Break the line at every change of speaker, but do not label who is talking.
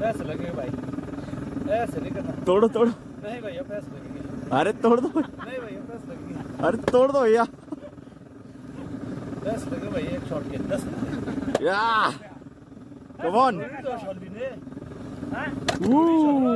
पैसे लगे भाई। ऐसे नहीं करना
तोड़ो तोड़ो।
नहीं भैया पैसे लगेंगे
अरे तोड़ दो।
नहीं भैया पैसे लगेंगे
अरे तोड़ दो भैया।
पैसे लगे भैया एक शॉट के दस।
या। कम ऑन
शॉट भी ने
Woo! हाँ?